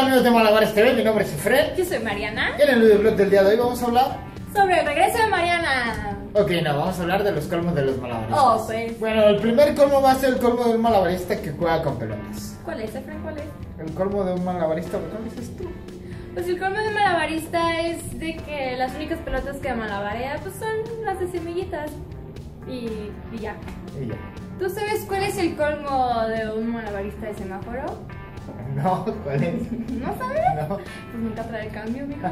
tal amigos de Malabares TV? Mi nombre es Efred. Yo soy Mariana. Y en el videoblog del día de hoy vamos a hablar... Sobre el regreso de Mariana. Ok, no, vamos a hablar de los colmos de los malabaristas. Oh, pues. Bueno, el primer colmo va a ser el colmo de un malabarista que juega con pelotas. ¿Cuál es, Efraín? ¿Cuál es? El colmo de un malabarista, ¿cuál dices tú? Pues el colmo de malabarista es de que las únicas pelotas que malabarea pues son las de semillitas. Y, y ya. Y ya. ¿Tú sabes cuál es el colmo de un malabarista de semáforo? No, ¿cuál es? ¿No sabes? No. Pues nunca trae cambio, mijo.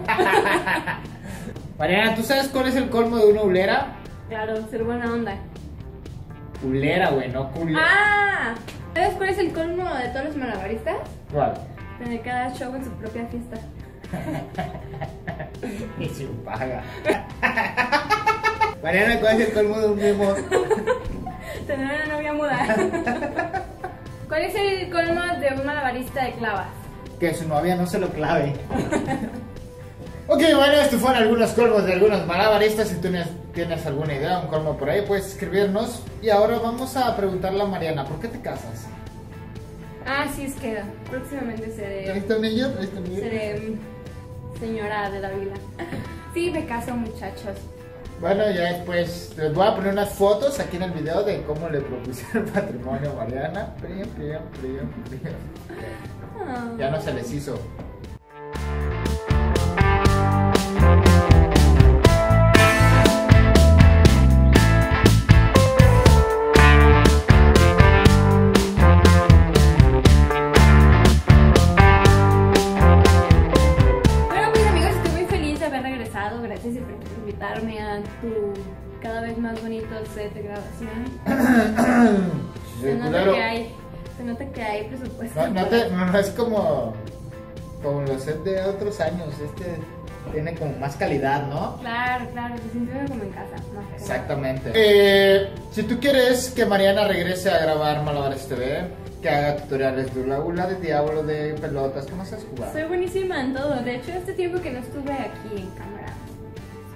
Mariana, ¿tú sabes cuál es el colmo de una ulera? Claro, ser buena onda. Ulera, güey, no culera. ¡Ah! ¿Sabes cuál es el colmo de todos los malabaristas? ¿Cuál? Tener cada show en su propia fiesta. Y sin paga. Mariana, ¿cuál es el colmo de un mimo? Tener una novia muda. ¿Cuál es el colmo de un malabarista de clavas? Que su novia no se lo clave. ok, bueno, estos fueron algunos colmos de algunos malabaristas. Si tú tienes, alguna idea, un colmo por ahí, puedes escribirnos. Y ahora vamos a preguntarle a Mariana, ¿por qué te casas? Ah, sí, es que próximamente ¿Ahí seré, está un niño? ¿Ahí está seré señora de la vida. Sí, me caso, muchachos. Bueno, ya después les voy a poner unas fotos aquí en el video de cómo le propusieron el matrimonio a Mariana. Prim, prim, prim. Ya no se les hizo. Bueno, pues amigos, estoy muy feliz de haber regresado. Gracias por invitarme a tu cada vez más bonito set de grabación. Se nota Claro. que hay, se nota que hay presupuesto. No, no, te- no, no es como, como los sets de otros años. Este tiene como más calidad, ¿no? Claro, claro, te siento como en casa. No, Exactamente. Eh, si tú quieres que Mariana regrese a grabar Malabares TV, que haga tutoriales de hula hula, de diablo, de pelotas, ¿cómo sabes jugar? Soy buenísima en todo. De hecho, este tiempo que no estuve aquí en cámara,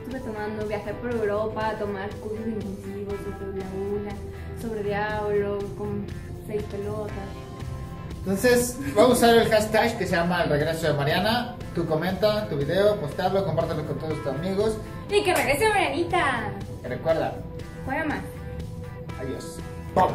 estuve tomando, viajé por Europa tomar cursos intensivos sobre la sobre diablo, con seis pelotas. Entonces, vamos a usar el hashtag que se llama el regreso de Mariana. Tú comenta tu video, postarlo, compártelo con todos tus amigos. ¡Y que regrese Marianita! Y recuerda, Juega más. adiós. Pum.